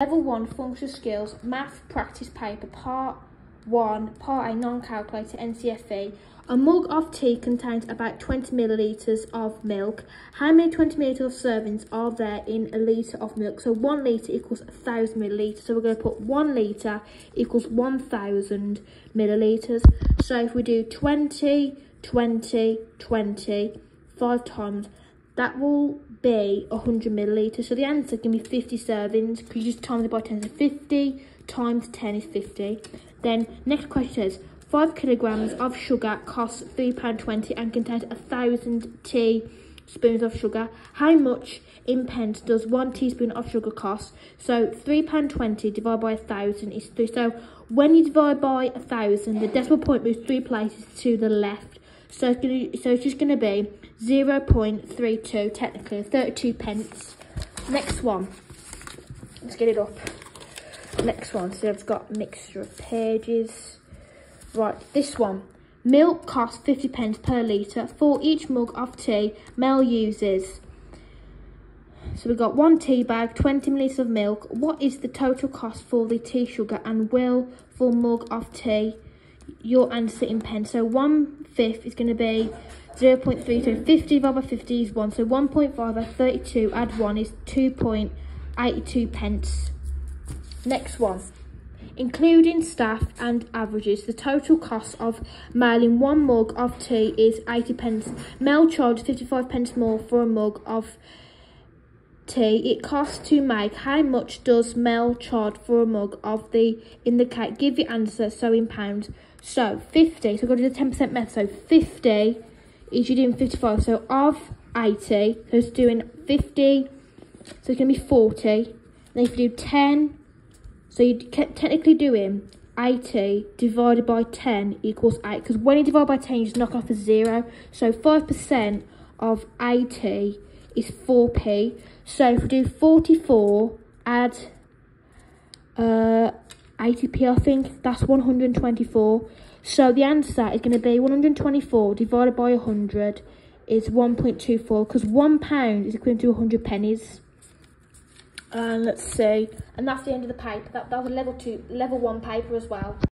Level 1 Functional Skills Math Practice Paper Part 1 Part A Non-Calculator NCFE A mug of tea contains about 20 millilitres of milk. How many 20 millilitres of servings are there in a litre of milk? So 1 litre equals 1,000 millilitres. So we're going to put 1 litre equals 1,000 millilitres. So if we do 20, 20, 20, 5 times, that will be 100 millilitres. So the answer can be 50 servings because you just times it by 10. So 50 times 10 is 50. Then next question is, 5 kilograms of sugar costs £3.20 and contains a 1,000 teaspoons of sugar. How much in pence does one teaspoon of sugar cost? So £3.20 divided by 1,000 is 3. So when you divide by 1,000, the decimal point moves 3 places to the left. So it's, gonna, so it's just going to be 0 0.32, technically, 32 pence. Next one. Let's get it up. Next one. So I've got mixture of pages. Right, this one. Milk costs 50 pence per litre. For each mug of tea, Mel uses. So we've got one tea bag, 20 millilitres of milk. What is the total cost for the tea sugar and will for mug of tea? Your answer in pence. So one fifth is going to be 0 0.3. So 50 divided by 50 is 1. So 1.5 at 32 add 1 is 2.82 pence. Next one. Including staff and averages, the total cost of mailing one mug of tea is 80 pence. Mel charged 55 pence more for a mug of tea it costs to make. How much does Mel charge for a mug of the in the cake? Give your answer, so in pounds. So 50, so we're going to do the 10% method. So 50 is you're doing 55. So of 80, so it's doing 50, so it's going to be 40. Then if you do 10, so you're technically doing 80 divided by 10 equals 8. Because when you divide by 10, you just knock off a 0. So 5% of 80 is 4p. So if we do 44, add uh, 80p, I think, that's 124. So the answer is going to be 124 divided by 100 is 1.24 because one pound is equivalent to 100 pennies. And let's see, and that's the end of the paper. That, that was level two, level one paper as well.